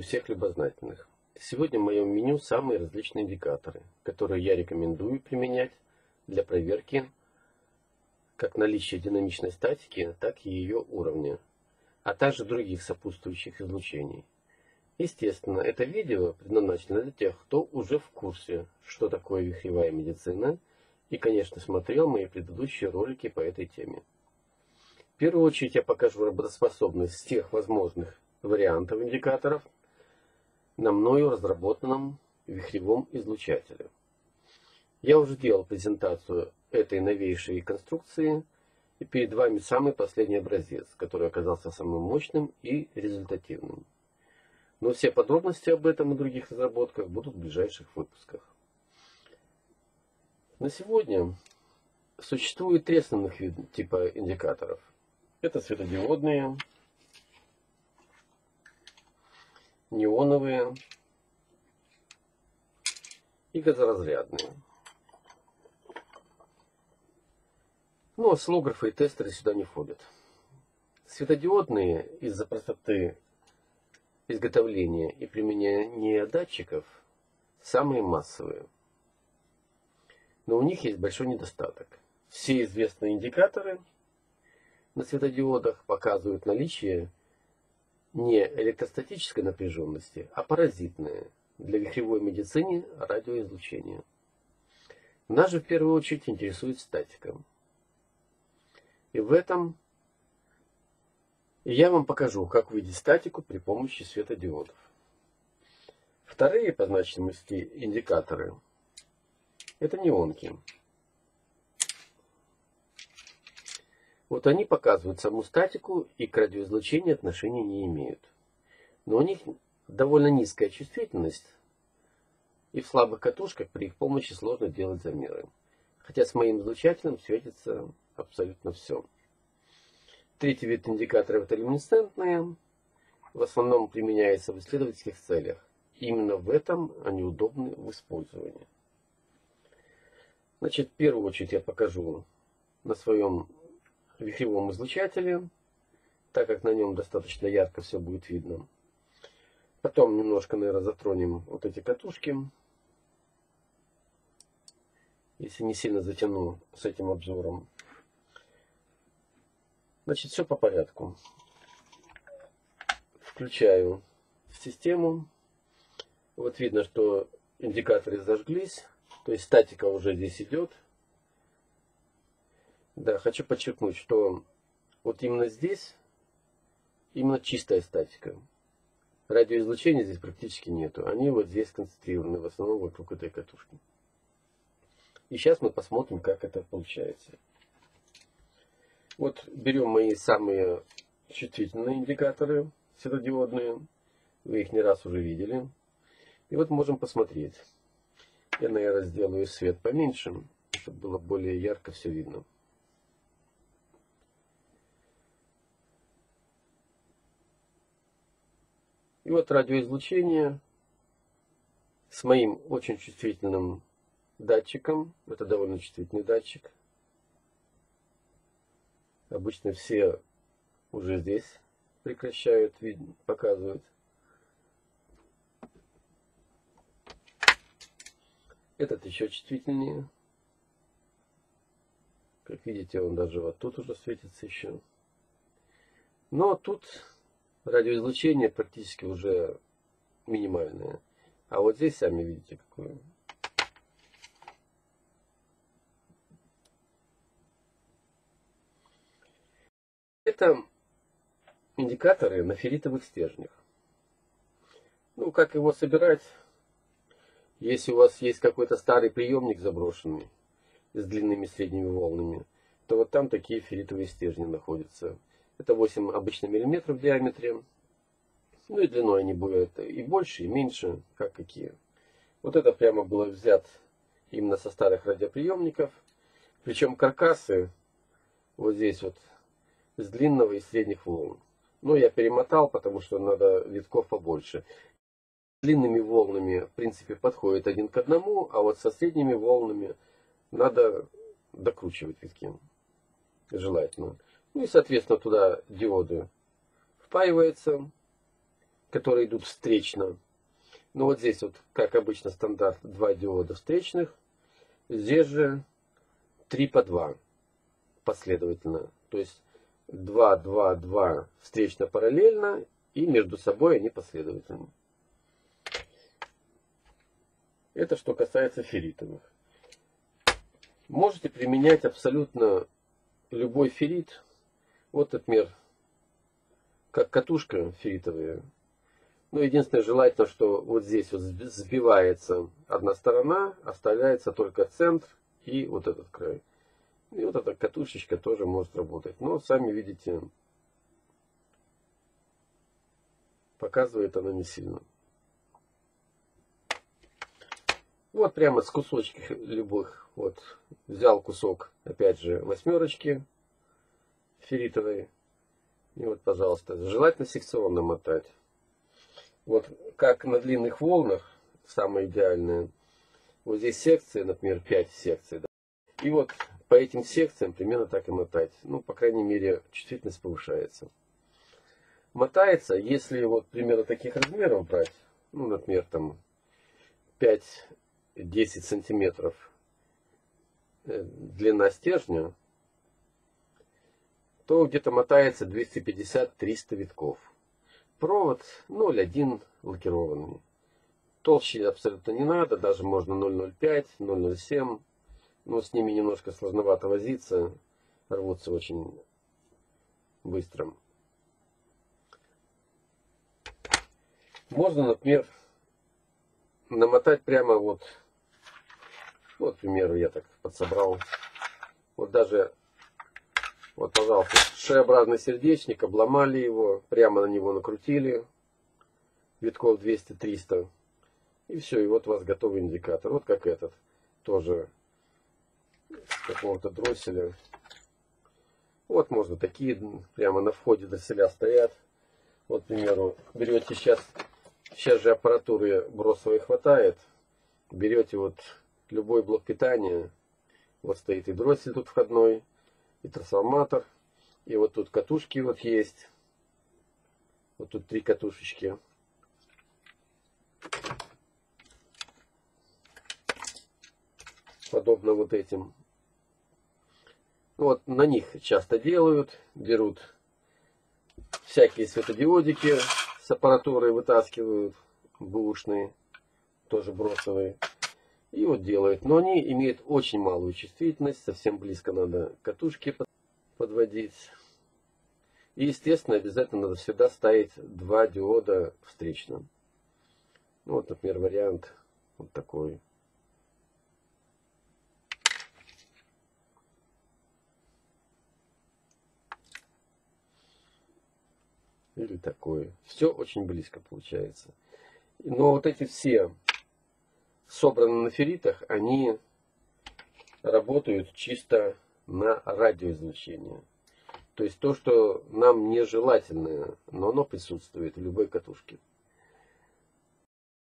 Приветствую всех любознательных. Сегодня в моем меню самые различные индикаторы, которые я рекомендую применять для проверки как наличия динамичной статики, так и ее уровня, а также других сопутствующих излучений. Естественно, это видео предназначено для тех, кто уже в курсе, что такое вихревая медицина, и, конечно, смотрел мои предыдущие ролики по этой теме. В первую очередь я покажу работоспособность всех возможных вариантов индикаторов на мною разработанном вихревом излучателе. Я уже делал презентацию этой новейшей конструкции, и перед вами самый последний образец, который оказался самым мощным и результативным. Но все подробности об этом и других разработках будут в ближайших выпусках. На сегодня существует три основных типа индикаторов. Это светодиодные, неоновые и газоразрядные. Ну, осциллографы и тестеры сюда не входят. Светодиодные из-за простоты изготовления и применения датчиков самые массовые. Но у них есть большой недостаток. Все известные индикаторы на светодиодах показывают наличие не электростатической напряженности, а паразитное для вихревой медицины радиоизлучения. Нас же в первую очередь интересует статика. И в этом я вам покажу, как увидеть статику при помощи светодиодов. Вторые по значимости индикаторы – это неонки. Вот они показывают саму статику и к радиоизлучению отношения не имеют. Но у них довольно низкая чувствительность, и в слабых катушках при их помощи сложно делать замеры. Хотя с моим излучателем светится абсолютно все. Третий вид индикаторов это люминесцентные. В основном применяется в исследовательских целях. Именно в этом они удобны в использовании. Значит, в первую очередь я покажу на своем вихревом излучателе, так как на нем достаточно ярко все будет видно. Потом немножко, наверное, затронем вот эти катушки. Если не сильно затяну с этим обзором. Значит, все по порядку. Включаю систему. Вот видно, что индикаторы зажглись. То есть статика уже здесь идет. Да, хочу подчеркнуть, что вот именно здесь именно чистая статика. Радиоизлучения здесь практически нету. Они вот здесь концентрированы, в основном вокруг этой катушки. И сейчас мы посмотрим, как это получается. Вот берем мои самые чувствительные индикаторы светодиодные. Вы их не раз уже видели. И вот можем посмотреть. Я, наверное, сделаю свет поменьше, чтобы было более ярко все видно. И вот радиоизлучение с моим очень чувствительным датчиком. Это довольно чувствительный датчик. Обычно все уже здесь прекращают показывать. Этот еще чувствительнее. Как видите, он даже вот тут уже светится еще. Но тут радиоизлучение практически уже минимальное. А вот здесь сами видите, какое. Это индикаторы на ферритовых стержнях. Ну, как его собирать? Если у вас есть какой-то старый приемник заброшенный с длинными средними волнами, то вот там такие ферритовые стержни находятся. Это 8 обычно миллиметров в диаметре. Ну и длиной они бывают и больше, и меньше, как какие. Вот это прямо было взят именно со старых радиоприемников. Причем каркасы вот здесь вот с длинного и средних волн. Ну, я перемотал, потому что надо витков побольше. Длинными волнами, в принципе, подходит один к одному, а вот со средними волнами надо докручивать витки. Желательно. Ну и, соответственно, туда диоды впаиваются. которые идут встречно. Ну вот здесь вот, как обычно, стандарт два диода встречных. Здесь же 3 по 2 последовательно. То есть 2, 2, 2 встречно параллельно и между собой они последовательны. Это что касается ферритовых. Можете применять абсолютно любой феррит. Вот, например, как катушка ферритовая. Но единственное желательно, что вот здесь вот сбивается одна сторона, оставляется только центр и вот этот край. И вот эта катушечка тоже может работать. Но сами видите, показывает она не сильно. Вот прямо с кусочков любых. Вот взял кусок, опять же, восьмерочки ферритовой. И вот, пожалуйста, желательно секционно мотать. Вот как на длинных волнах, самое идеальное. Вот здесь секции, например, 5 секций. Да? И вот по этим секциям примерно так и мотать. Ну, по крайней мере, чувствительность повышается. Мотается, если вот примерно таких размеров брать, ну, например, там 5-10 сантиметров э, длина стержня, то где-то мотается 250-300 витков. Провод 0,1 лакированный. Толще абсолютно не надо, даже можно 0,05, 0,07. Но с ними немножко сложновато возиться, рвутся очень быстро. Можно, например, намотать прямо вот, вот, к примеру, я так подсобрал. Вот даже вот, пожалуйста, шеобразный сердечник, обломали его, прямо на него накрутили, витков 200-300. И все, и вот у вас готовый индикатор. Вот как этот, тоже какого-то дросселя. Вот можно такие прямо на входе дросселя стоят. Вот, к примеру, берете сейчас, сейчас же аппаратуры бросовой хватает. Берете вот любой блок питания. Вот стоит и дроссель тут входной и трансформатор. И вот тут катушки вот есть. Вот тут три катушечки. Подобно вот этим. Вот на них часто делают. Берут всякие светодиодики с аппаратурой вытаскивают. Бушные. Тоже бросовые. И вот делают. Но они имеют очень малую чувствительность. Совсем близко надо катушки подводить. И, естественно, обязательно надо всегда ставить два диода встречно. Ну, вот, например, вариант вот такой. Или такой. Все очень близко получается. Но вот эти все собраны на ферритах, они работают чисто на радиоизлучение. То есть то, что нам нежелательно, но оно присутствует в любой катушке.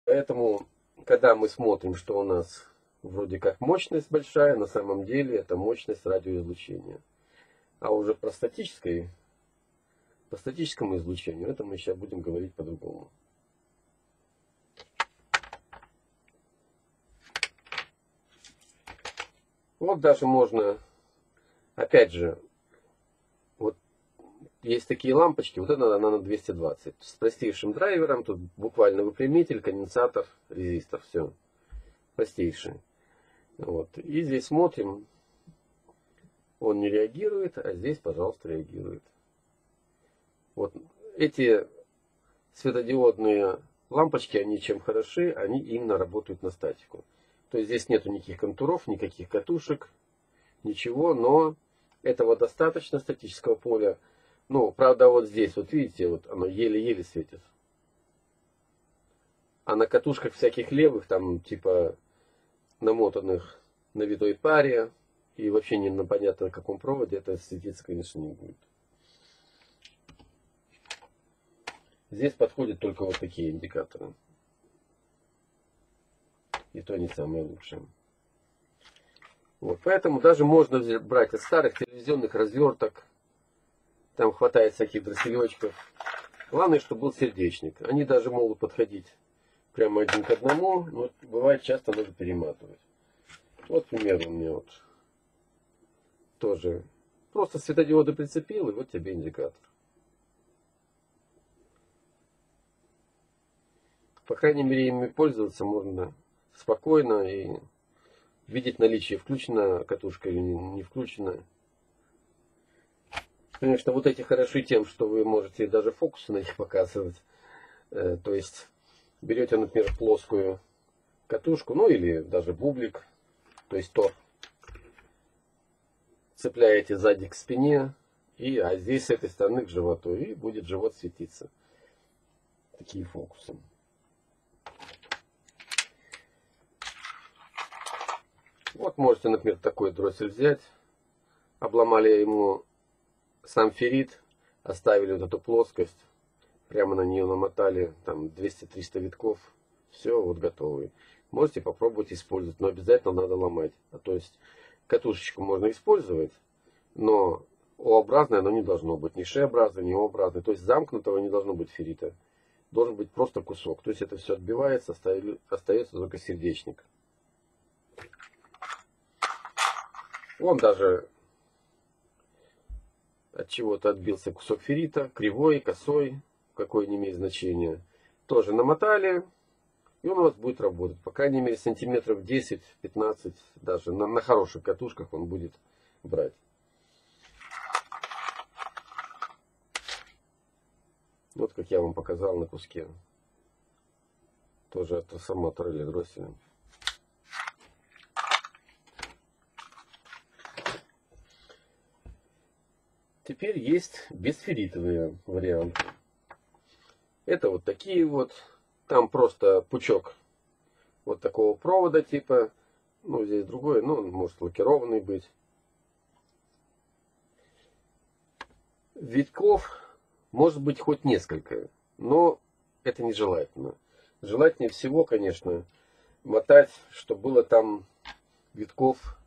Поэтому, когда мы смотрим, что у нас вроде как мощность большая, на самом деле это мощность радиоизлучения. А уже про статическое, по статическому излучению, это мы сейчас будем говорить по-другому. Вот даже можно, опять же, вот есть такие лампочки, вот это она на 220. С простейшим драйвером, тут буквально выпрямитель, конденсатор, резистор, все. Простейший. Вот. И здесь смотрим, он не реагирует, а здесь, пожалуйста, реагирует. Вот эти светодиодные лампочки, они чем хороши, они именно работают на статику. То есть здесь нету никаких контуров, никаких катушек, ничего, но этого достаточно статического поля. Ну, правда, вот здесь, вот видите, вот оно еле-еле светит. А на катушках всяких левых, там, типа, намотанных на витой паре, и вообще не на понятно на каком проводе, это светиться, конечно, не будет. Здесь подходят только вот такие индикаторы и то не самое лучшее. Вот, поэтому даже можно брать из старых телевизионных разверток. Там хватает всяких дросселечков. Главное, чтобы был сердечник. Они даже могут подходить прямо один к одному, но бывает часто надо перематывать. Вот пример у меня вот тоже. Просто светодиоды прицепил, и вот тебе индикатор. По крайней мере, ими пользоваться можно спокойно и видеть наличие, включена катушка или не включена. Конечно, вот эти хороши тем, что вы можете даже фокусы на них показывать. Э, то есть берете, например, плоскую катушку, ну или даже бублик, то есть то цепляете сзади к спине, и, а здесь с этой стороны к животу, и будет живот светиться. Такие фокусы. Вот можете, например, такой дроссель взять. Обломали ему сам феррит, оставили вот эту плоскость, прямо на нее намотали там 200-300 витков. Все, вот готовый. Можете попробовать использовать, но обязательно надо ломать. А то есть катушечку можно использовать, но О-образное оно не должно быть. Ни Ш-образное, ни О-образное. То есть замкнутого не должно быть феррита. Должен быть просто кусок. То есть это все отбивается, остается только сердечник. Он даже от чего-то отбился кусок феррита, кривой, косой, какой не имеет значения. Тоже намотали, и он у вас будет работать. По крайней мере, сантиметров 10-15, даже на, на хороших катушках он будет брать. Вот как я вам показал на куске. Тоже это сама трелли дросселя. Теперь есть бесферритовые варианты. Это вот такие вот. Там просто пучок вот такого провода типа. Ну, здесь другой, ну, может лакированный быть. Витков может быть хоть несколько, но это нежелательно. Желательнее всего, конечно, мотать, чтобы было там витков,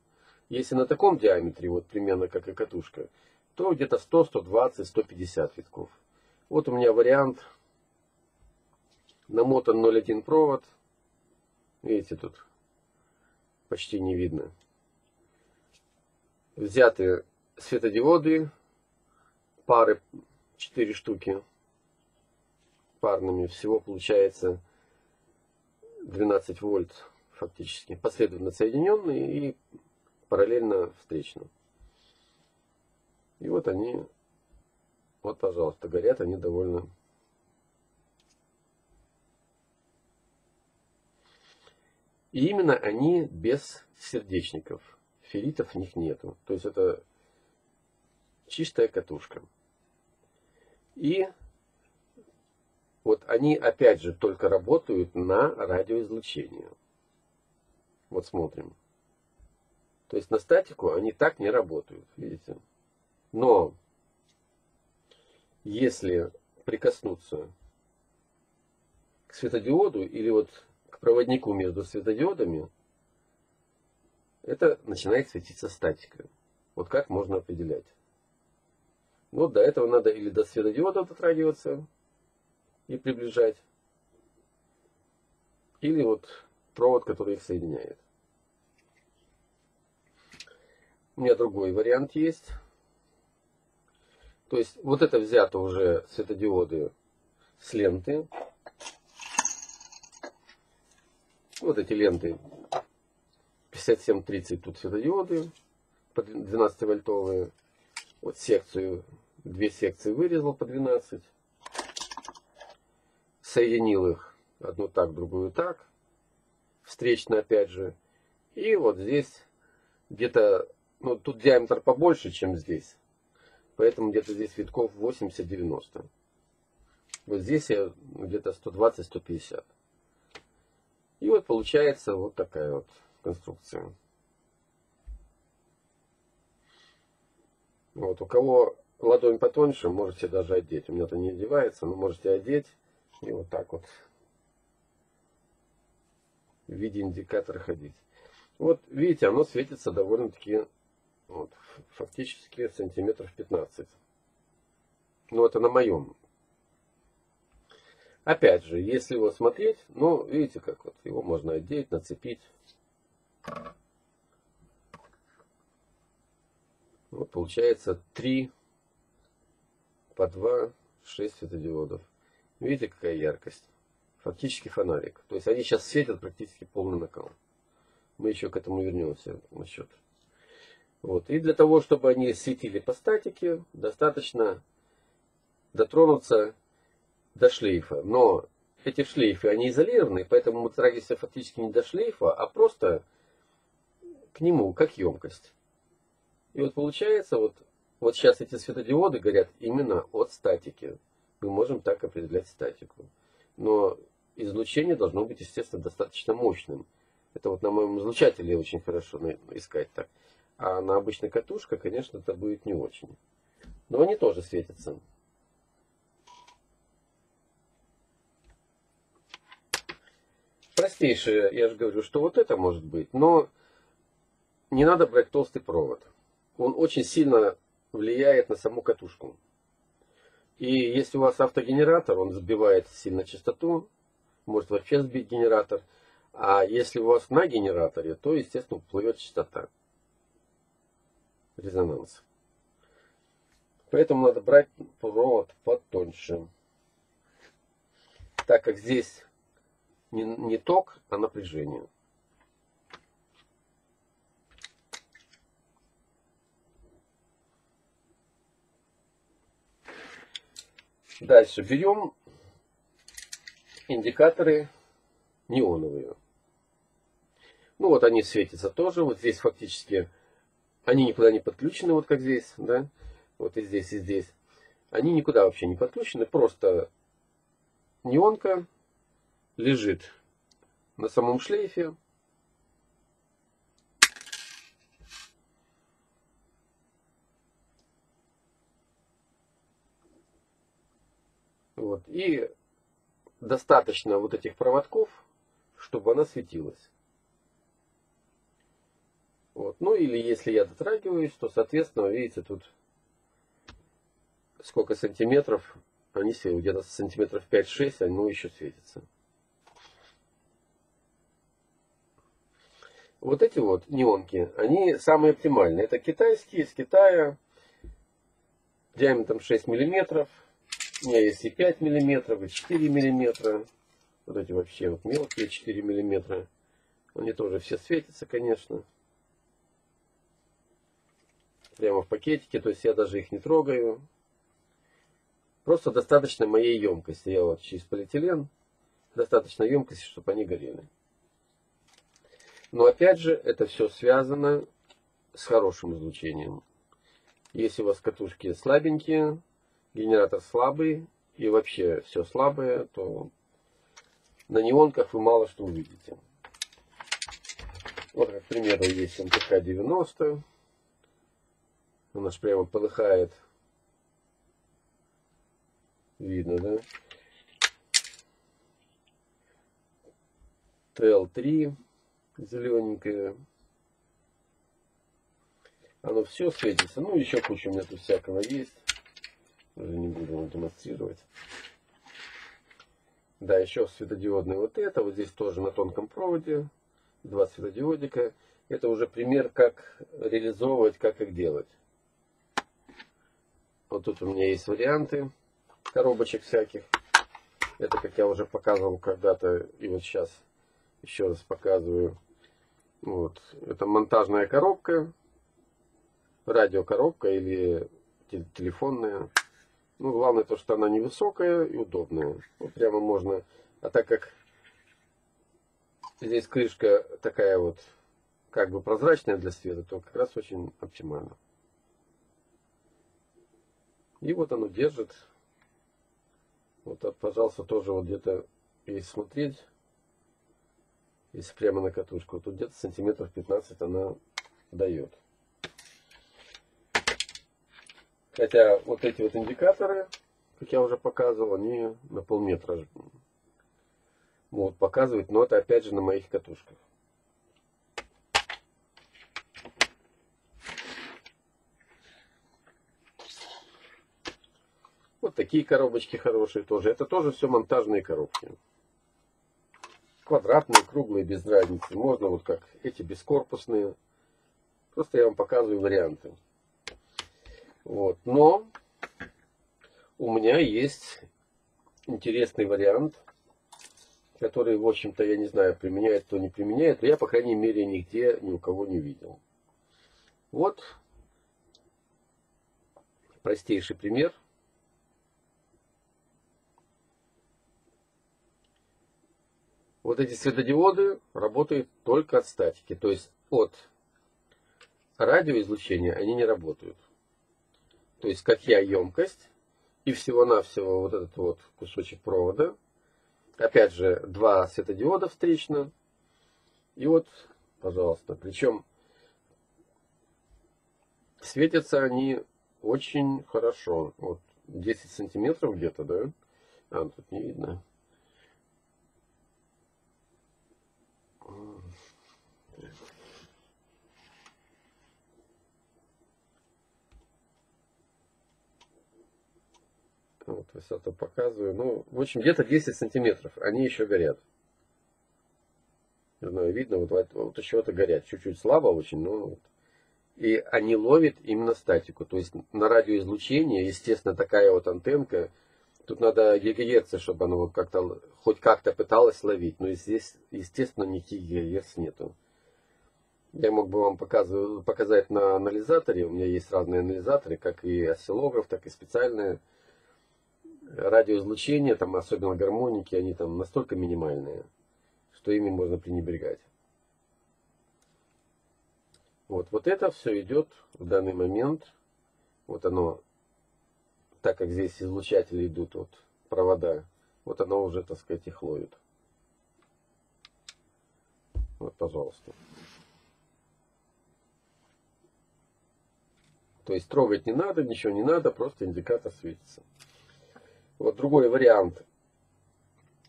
если на таком диаметре, вот примерно как и катушка, то где-то 100, 120, 150 витков. Вот у меня вариант. Намотан 0,1 провод. Видите, тут почти не видно. Взяты светодиоды, пары 4 штуки парными. Всего получается 12 вольт фактически. Последовательно соединенные и параллельно встречно. И вот они, вот пожалуйста, горят они довольно И именно они без сердечников. Ферритов в них нету. То есть это чистая катушка. И вот они опять же только работают на радиоизлучение. Вот смотрим. То есть на статику они так не работают. Видите? Но если прикоснуться к светодиоду или вот к проводнику между светодиодами, это начинает светиться статика. Вот как можно определять. Ну, до этого надо или до светодиода дотрагиваться и приближать, или вот провод, который их соединяет. У меня другой вариант есть. То есть вот это взято уже светодиоды с ленты. Вот эти ленты 5730 тут светодиоды по 12 вольтовые. Вот секцию, две секции вырезал по 12. Соединил их одну так, другую так. Встречно опять же. И вот здесь где-то, ну тут диаметр побольше, чем здесь. Поэтому где-то здесь витков 80-90. Вот здесь я где-то 120-150. И вот получается вот такая вот конструкция. Вот, у кого ладонь потоньше, можете даже одеть. У меня-то не одевается, но можете одеть и вот так вот в виде индикатора ходить. Вот видите, оно светится довольно-таки вот, фактически сантиметров 15. Ну, это на моем Опять же, если его смотреть, ну, видите, как вот его можно одеть, нацепить. Вот получается 3 по 2, 6 светодиодов. Видите, какая яркость? Фактически фонарик. То есть они сейчас светят практически полный накал. Мы еще к этому вернемся насчет. Вот. И для того, чтобы они светили по статике, достаточно дотронуться до шлейфа. Но эти шлейфы, они изолированы, поэтому мы дотрагиваемся фактически не до шлейфа, а просто к нему, как емкость. И вот получается, вот, вот сейчас эти светодиоды горят именно от статики. Мы можем так определять статику. Но излучение должно быть, естественно, достаточно мощным. Это вот на моем излучателе очень хорошо искать так. А на обычной катушке, конечно, это будет не очень. Но они тоже светятся. Простейшее, я же говорю, что вот это может быть. Но не надо брать толстый провод. Он очень сильно влияет на саму катушку. И если у вас автогенератор, он сбивает сильно частоту, может вообще сбить генератор. А если у вас на генераторе, то, естественно, плывет частота. Резонанс. Поэтому надо брать провод потоньше. Так как здесь не, не ток, а напряжение. Дальше берем индикаторы неоновые. Ну вот они светятся тоже. Вот здесь фактически они никуда не подключены, вот как здесь, да. Вот и здесь, и здесь. Они никуда вообще не подключены. Просто неонка лежит на самом шлейфе. Вот. И достаточно вот этих проводков, чтобы она светилась. Вот. Ну или если я дотрагиваюсь, то соответственно, видите, тут сколько сантиметров, они где-то сантиметров 5-6, оно еще светится. Вот эти вот неонки, они самые оптимальные. Это китайские, из Китая, диаметром 6 миллиметров. У меня есть и 5 миллиметров, и 4 миллиметра. Вот эти вообще вот мелкие 4 миллиметра. Они тоже все светятся, конечно. Прямо в пакетике, то есть я даже их не трогаю. Просто достаточно моей емкости. Я вот через полиэтилен. Достаточно емкости, чтобы они горели. Но опять же, это все связано с хорошим излучением. Если у вас катушки слабенькие, генератор слабый и вообще все слабое, то на неонках вы мало что увидите. Вот, как, к примеру, есть МТК-90. У нас прямо полыхает. Видно, да? ТЛ-3 зелененькое. Оно все светится. Ну, еще куча у меня тут всякого есть. Уже не буду вам демонстрировать. Да, еще светодиодный вот это. Вот здесь тоже на тонком проводе. Два светодиодика. Это уже пример, как реализовывать, как их делать. Вот тут у меня есть варианты коробочек всяких. Это, как я уже показывал когда-то, и вот сейчас еще раз показываю. Вот. Это монтажная коробка, радиокоробка или телефонная. Ну, главное то, что она невысокая и удобная. Вот прямо можно... А так как здесь крышка такая вот, как бы прозрачная для света, то как раз очень оптимально. И вот оно держит. Вот, пожалуйста, тоже вот где-то, если смотреть, если прямо на катушку, то где-то сантиметров 15 она дает. Хотя вот эти вот индикаторы, как я уже показывал, они на полметра могут показывать, но это опять же на моих катушках. Вот такие коробочки хорошие тоже. Это тоже все монтажные коробки. Квадратные, круглые, без разницы. Можно вот как эти бескорпусные. Просто я вам показываю варианты. Вот. Но у меня есть интересный вариант, который, в общем-то, я не знаю, применяет кто не применяет, но я, по крайней мере, нигде ни у кого не видел. Вот простейший пример. Вот эти светодиоды работают только от статики, то есть от радиоизлучения они не работают. То есть, как я емкость, и всего-навсего вот этот вот кусочек провода. Опять же, два светодиода встречно. И вот, пожалуйста, причем светятся они очень хорошо. Вот 10 сантиметров где-то, да? А, тут не видно. Вот высоту показываю. Ну, в общем, где-то 10 сантиметров. Они еще горят. Не знаю, видно, вот, вот еще это горят. Чуть-чуть слабо очень, но вот. И они ловят именно статику. То есть на радиоизлучение, естественно, такая вот антенка, тут надо гигагерцы, чтобы оно как-то, хоть как-то пыталось ловить. Но здесь, естественно, никаких гигагерц нету. Я мог бы вам показать на анализаторе. У меня есть разные анализаторы, как и осциллограф, так и специальные радиоизлучение, там, особенно гармоники, они там настолько минимальные, что ими можно пренебрегать. Вот, вот это все идет в данный момент. Вот оно, так как здесь излучатели идут, вот провода, вот оно уже, так сказать, их ловит. Вот, пожалуйста. То есть трогать не надо, ничего не надо, просто индикатор светится. Вот другой вариант.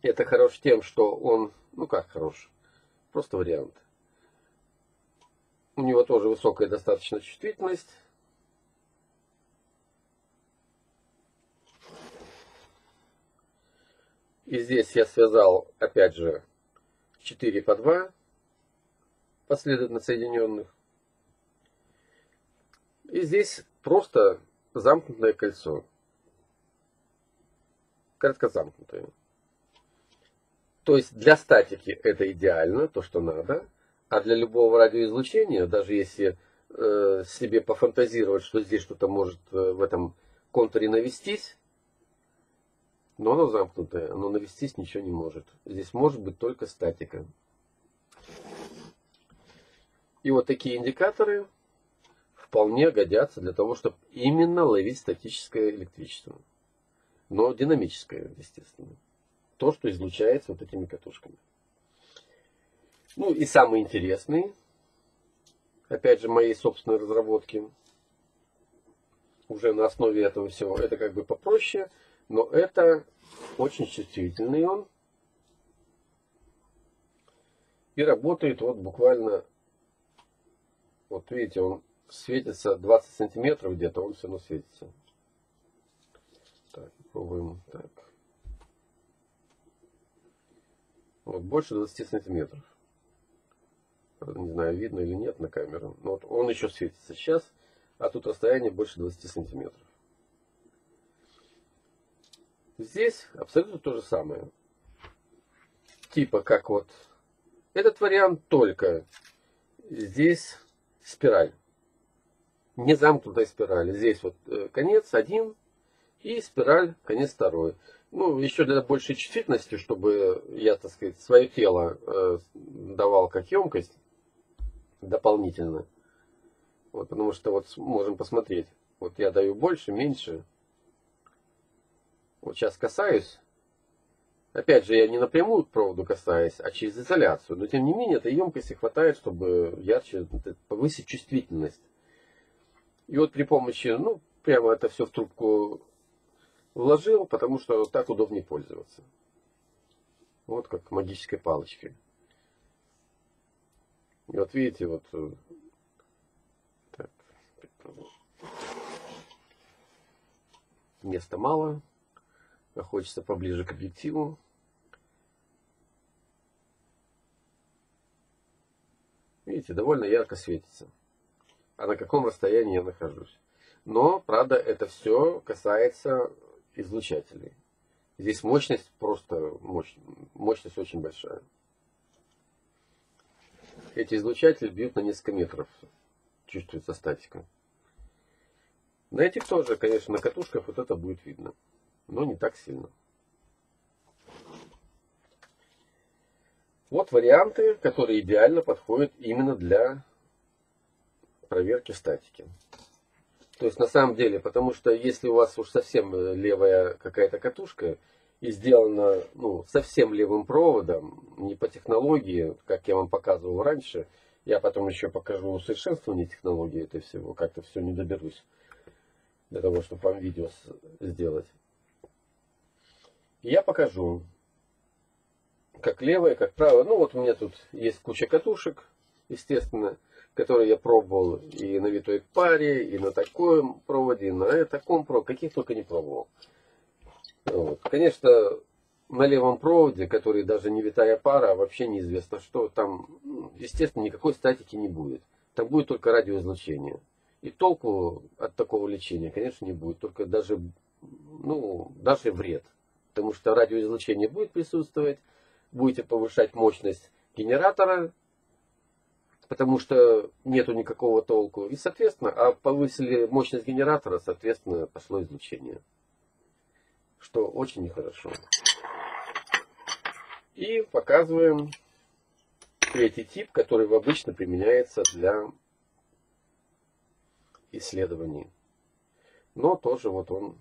Это хорош тем, что он, ну как хорош, просто вариант. У него тоже высокая достаточно чувствительность. И здесь я связал, опять же, 4 по 2 последовательно соединенных. И здесь просто замкнутое кольцо короткозамкнутые. То есть для статики это идеально, то, что надо. А для любого радиоизлучения, даже если э, себе пофантазировать, что здесь что-то может э, в этом контуре навестись, но оно замкнутое, оно навестись ничего не может. Здесь может быть только статика. И вот такие индикаторы вполне годятся для того, чтобы именно ловить статическое электричество но динамическое, естественно. То, что излучается вот этими катушками. Ну и самый интересный, опять же, моей собственной разработки, уже на основе этого всего, это как бы попроще, но это очень чувствительный он. И работает вот буквально, вот видите, он светится 20 сантиметров где-то, он все равно светится. Пробуем так. Вот больше 20 сантиметров. Не знаю, видно или нет на камеру. Но вот он еще светится сейчас, а тут расстояние больше 20 сантиметров. Здесь абсолютно то же самое. Типа как вот этот вариант только здесь спираль. Не замкнутая спираль. Здесь вот э, конец один, и спираль, конец второй. Ну, еще для большей чувствительности, чтобы я, так сказать, свое тело э, давал как емкость дополнительно. Вот, потому что вот можем посмотреть. Вот я даю больше, меньше. Вот сейчас касаюсь. Опять же, я не напрямую проводу касаюсь, а через изоляцию. Но тем не менее, этой емкости хватает, чтобы ярче повысить чувствительность. И вот при помощи, ну, прямо это все в трубку вложил, потому что так удобнее пользоваться. Вот как магической палочкой. И вот видите, вот э, так, места мало, а хочется поближе к объективу. Видите, довольно ярко светится. А на каком расстоянии я нахожусь. Но, правда, это все касается излучателей. Здесь мощность просто мощь, мощность очень большая. Эти излучатели бьют на несколько метров. Чувствуется статика. На этих тоже, конечно, на катушках вот это будет видно. Но не так сильно. Вот варианты, которые идеально подходят именно для проверки статики. То есть на самом деле, потому что если у вас уж совсем э, левая какая-то катушка и сделана ну, совсем левым проводом, не по технологии, как я вам показывал раньше, я потом еще покажу усовершенствование технологии этой всего, как-то все не доберусь для того, чтобы вам видео сделать. я покажу, как левая, как правая. Ну вот у меня тут есть куча катушек, естественно которые я пробовал и на витой паре, и на таком проводе, и на таком проводе, каких только не пробовал. Вот. Конечно, на левом проводе, который даже не витая пара, вообще неизвестно что, там, ну, естественно, никакой статики не будет. Там будет только радиоизлучение. И толку от такого лечения, конечно, не будет. Только даже, ну, даже вред. Потому что радиоизлучение будет присутствовать, будете повышать мощность генератора, потому что нету никакого толку. И, соответственно, а повысили мощность генератора, соответственно, пошло излучение. Что очень нехорошо. И показываем третий тип, который обычно применяется для исследований. Но тоже вот он...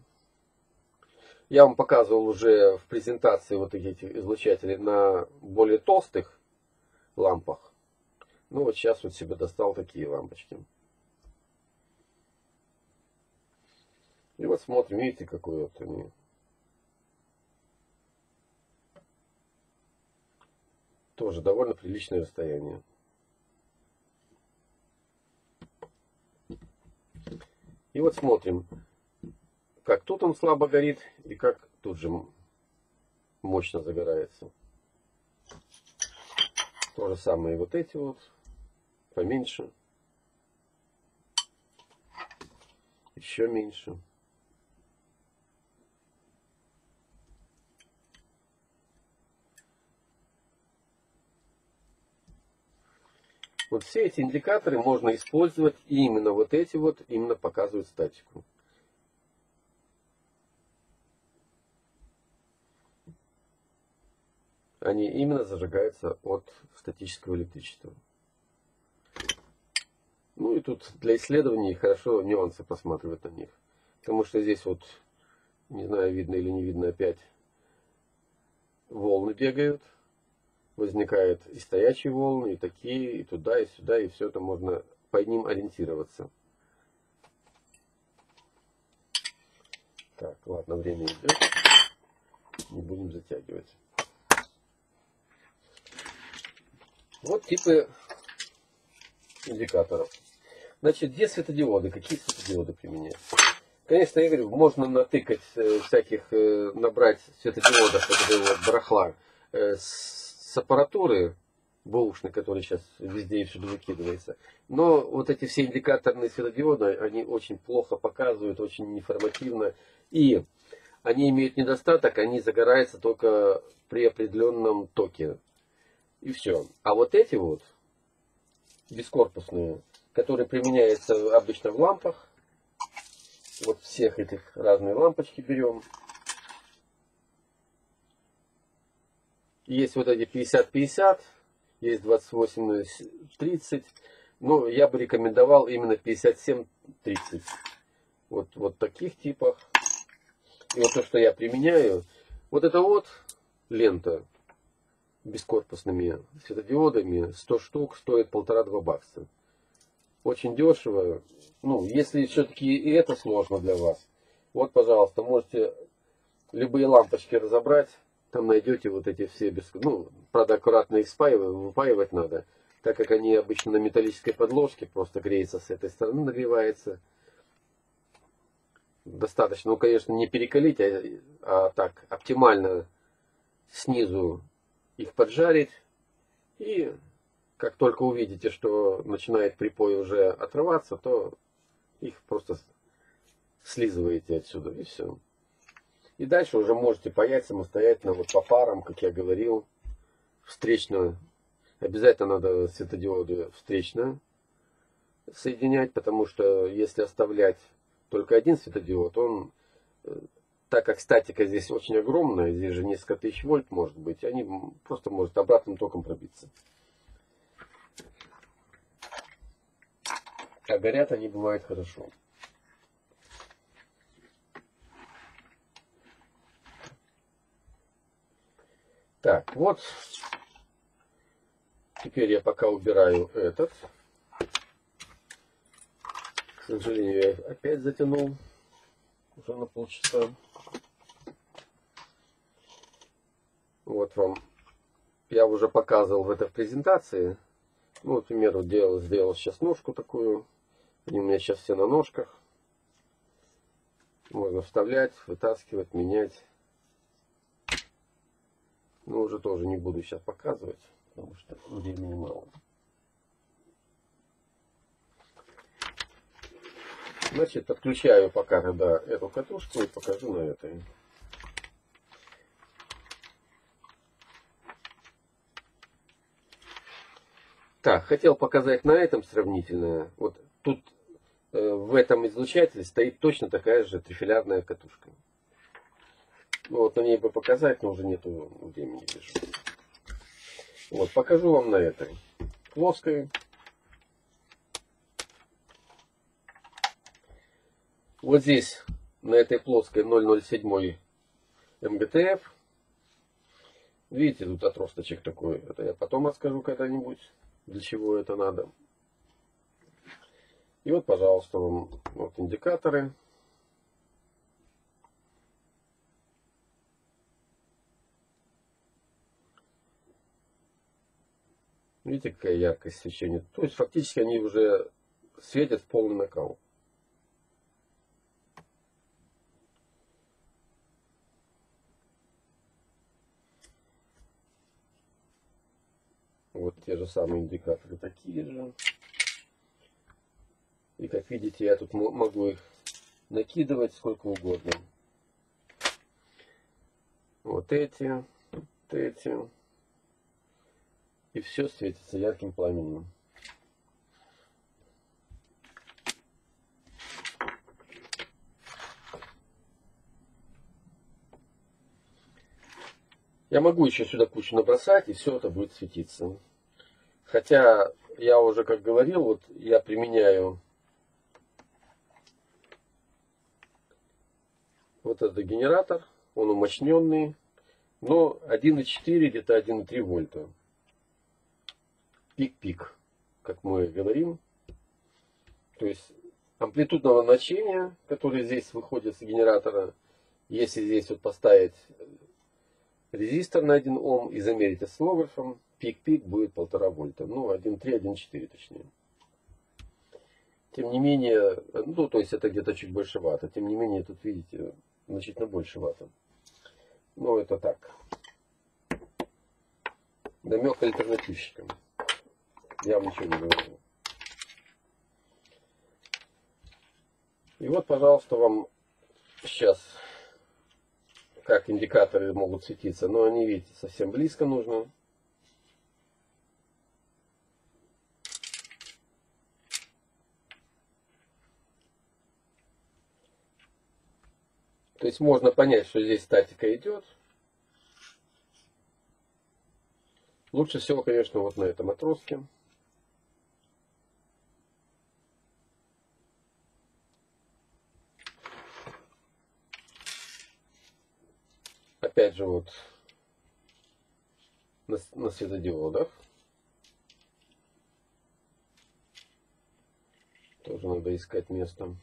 Я вам показывал уже в презентации вот эти излучатели на более толстых лампах. Ну вот сейчас вот себе достал такие лампочки. И вот смотрим, видите, какой вот они. Тоже довольно приличное расстояние. И вот смотрим, как тут он слабо горит и как тут же мощно загорается. То же самое и вот эти вот поменьше, еще меньше. Вот все эти индикаторы можно использовать, и именно вот эти вот именно показывают статику. Они именно зажигаются от статического электричества. Ну и тут для исследований хорошо нюансы посматривать на них. Потому что здесь вот, не знаю, видно или не видно опять, волны бегают. Возникают и стоячие волны, и такие, и туда, и сюда, и все это можно по ним ориентироваться. Так, ладно, время идет. Не будем затягивать. Вот типы индикаторов. Значит, где светодиоды? Какие светодиоды применять? Конечно, я говорю, можно натыкать э, всяких, э, набрать светодиодов, это вот барахла, э, с аппаратуры бэушной, которая сейчас везде и всюду выкидывается. Но вот эти все индикаторные светодиоды, они очень плохо показывают, очень неформативно. И они имеют недостаток, они загораются только при определенном токе. И все. А вот эти вот, бескорпусные, который применяется обычно в лампах. Вот всех этих разные лампочки берем. Есть вот эти 50-50, есть 28-30. Но я бы рекомендовал именно 57-30. Вот, вот таких типах. И вот то, что я применяю, вот это вот лента бескорпусными светодиодами, 100 штук, стоит полтора-два бакса очень дешево. Ну, если все-таки и это сложно для вас, вот, пожалуйста, можете любые лампочки разобрать, там найдете вот эти все, без... ну, правда, аккуратно их спаивать, выпаивать надо, так как они обычно на металлической подложке, просто греется с этой стороны, нагревается. достаточно, ну, конечно, не перекалить, а, а так оптимально снизу их поджарить. И как только увидите, что начинает припой уже отрываться, то их просто слизываете отсюда и все. И дальше уже можете паять самостоятельно, вот по парам, как я говорил, встречно. Обязательно надо светодиоды встречно соединять, потому что если оставлять только один светодиод, он, э, так как статика здесь очень огромная, здесь же несколько тысяч вольт может быть, они просто может обратным током пробиться. А горят они бывают хорошо. Так, вот. Теперь я пока убираю этот. К сожалению, я опять затянул. Уже на полчаса. Вот вам. Я уже показывал в этой презентации. Ну, к примеру, делал, сделал сейчас ножку такую. Они у меня сейчас все на ножках. Можно вставлять, вытаскивать, менять. Но уже тоже не буду сейчас показывать, потому что времени мало. Значит, отключаю пока тогда эту катушку и покажу на этой. Так, хотел показать на этом сравнительно. Вот тут э, в этом излучателе стоит точно такая же трифилярная катушка. Вот на ней бы показать, но уже нету времени вижу. Вот, покажу вам на этой плоской. Вот здесь, на этой плоской 007 МГТФ. Видите, тут отросточек такой. Это я потом расскажу когда-нибудь, для чего это надо. И вот, пожалуйста, вам вот индикаторы. Видите, какая яркость свечения. То есть фактически они уже светят в полный накал. Вот те же самые индикаторы такие же. И как видите, я тут могу их накидывать сколько угодно. Вот эти, вот эти и все светится ярким пламенем. Я могу еще сюда кучу набросать, и все это будет светиться. Хотя, я уже как говорил, вот я применяю вот этот генератор, он умощненный, но 1,4, где-то 1,3 вольта пик-пик, как мы говорим. То есть амплитудного значения, которое здесь выходит с генератора, если здесь вот поставить резистор на 1 Ом и замерить осциллографом, пик-пик будет 1,5 вольта. Ну, 1,3, 1,4 точнее. Тем не менее, ну, то есть это где-то чуть больше ватта. Тем не менее, тут видите, значительно больше ватта. Ну, это так. Намек альтернативщикам. Я вам ничего не говорю. И вот, пожалуйста, вам сейчас как индикаторы могут светиться. Но они, видите, совсем близко нужно. Есть можно понять, что здесь статика идет. Лучше всего, конечно, вот на этом отростке. опять же вот на, на светодиодах. Тоже надо искать место.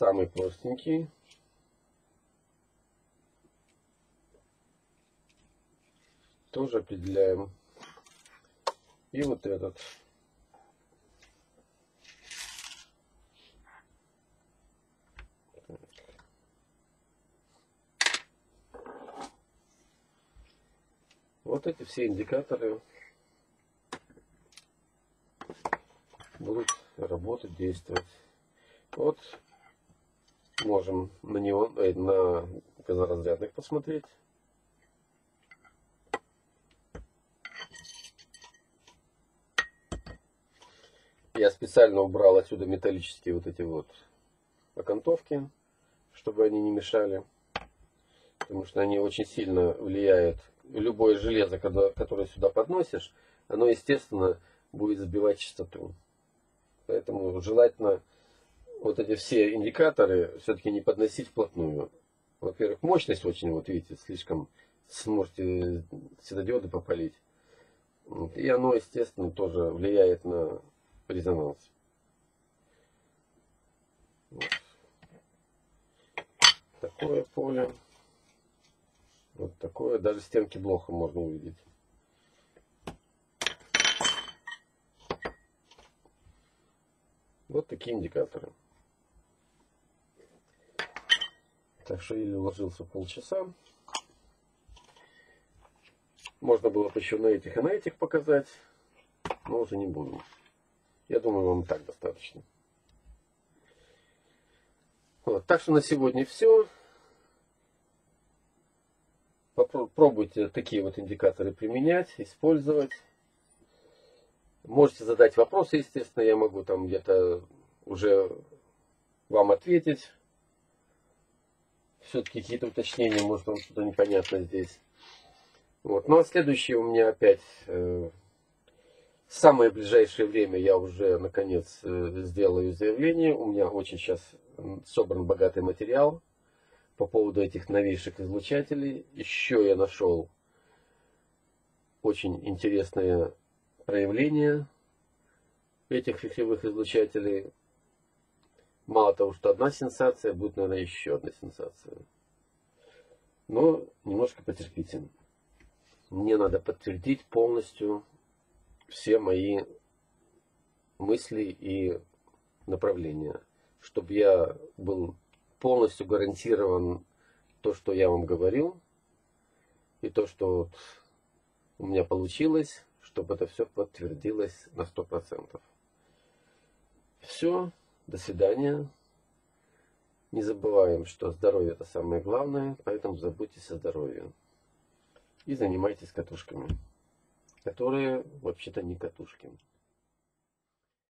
Самый простенький. Тоже определяем И вот этот. Вот эти все индикаторы будут работать, действовать. Вот можем на него, э, на газоразрядных посмотреть. Я специально убрал отсюда металлические вот эти вот окантовки, чтобы они не мешали. Потому что они очень сильно влияют. Любое железо, которое сюда подносишь, оно, естественно, будет сбивать частоту. Поэтому желательно вот эти все индикаторы все-таки не подносить вплотную. Во-первых, мощность очень, вот видите, слишком сможете светодиоды попалить. И оно, естественно, тоже влияет на резонанс. Вот. Такое поле. Вот такое. Даже стенки блоха можно увидеть. Вот такие индикаторы. Так что или уложился полчаса. Можно было бы еще на этих и на этих показать, но уже не буду. Я думаю, вам так достаточно. Вот, так что на сегодня все. Попробуйте такие вот индикаторы применять, использовать. Можете задать вопросы, естественно, я могу там где-то уже вам ответить. Все-таки какие-то уточнения, может вам что-то непонятно здесь. Вот. Ну а следующее у меня опять э, самое ближайшее время я уже наконец э, сделаю заявление. У меня очень сейчас собран богатый материал по поводу этих новейших излучателей. Еще я нашел очень интересное проявление этих вихревых излучателей. Мало того, что одна сенсация, будет, наверное, еще одна сенсация. Но немножко потерпите. Мне надо подтвердить полностью все мои мысли и направления, чтобы я был полностью гарантирован то, что я вам говорил, и то, что вот у меня получилось, чтобы это все подтвердилось на сто процентов. Все, до свидания. Не забываем, что здоровье это самое главное, поэтому заботьтесь о здоровье. И занимайтесь катушками которые вообще-то не катушки.